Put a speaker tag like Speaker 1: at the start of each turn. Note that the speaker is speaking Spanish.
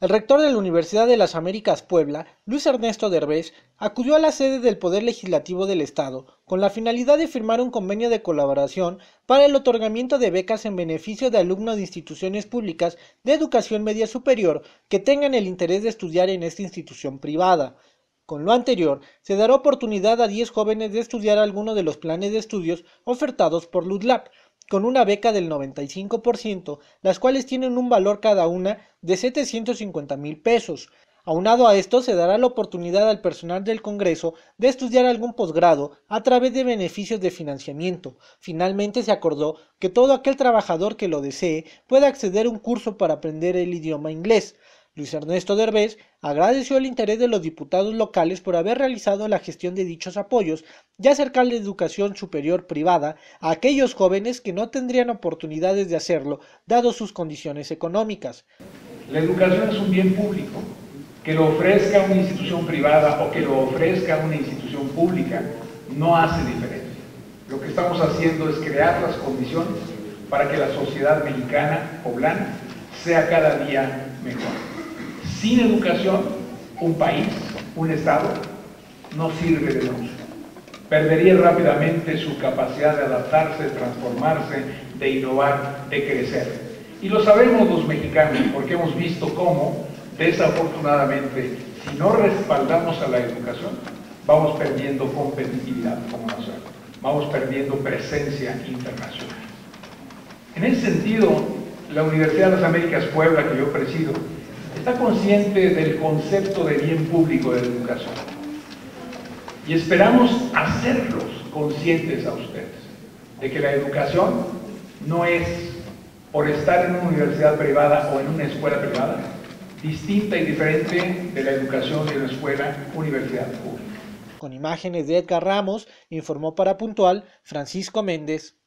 Speaker 1: El rector de la Universidad de las Américas Puebla, Luis Ernesto Derbez, acudió a la sede del Poder Legislativo del Estado con la finalidad de firmar un convenio de colaboración para el otorgamiento de becas en beneficio de alumnos de instituciones públicas de educación media superior que tengan el interés de estudiar en esta institución privada. Con lo anterior, se dará oportunidad a 10 jóvenes de estudiar alguno de los planes de estudios ofertados por LUDLAB, con una beca del 95%, las cuales tienen un valor cada una de 750 mil pesos. Aunado a esto, se dará la oportunidad al personal del Congreso de estudiar algún posgrado a través de beneficios de financiamiento. Finalmente se acordó que todo aquel trabajador que lo desee pueda acceder a un curso para aprender el idioma inglés. Luis Ernesto Derbez agradeció el interés de los diputados locales por haber realizado la gestión de dichos apoyos y acercar la educación superior privada a aquellos jóvenes que no tendrían oportunidades de hacerlo, dado sus condiciones económicas.
Speaker 2: La educación es un bien público. Que lo ofrezca una institución privada o que lo ofrezca una institución pública no hace diferencia. Lo que estamos haciendo es crear las condiciones para que la sociedad mexicana poblana sea cada día mejor. Sin educación, un país, un Estado, no sirve de mucho. Perdería rápidamente su capacidad de adaptarse, de transformarse, de innovar, de crecer. Y lo sabemos los mexicanos, porque hemos visto cómo, desafortunadamente, si no respaldamos a la educación, vamos perdiendo competitividad como nación, vamos perdiendo presencia internacional. En ese sentido, la Universidad de las Américas Puebla, que yo presido, está consciente del concepto de bien público de educación. Y esperamos hacerlos conscientes a ustedes de que la educación no es por estar en una universidad privada o en una escuela privada, distinta y diferente de la educación de una escuela universidad pública.
Speaker 1: Con imágenes de Edgar Ramos, informó para Puntual Francisco Méndez.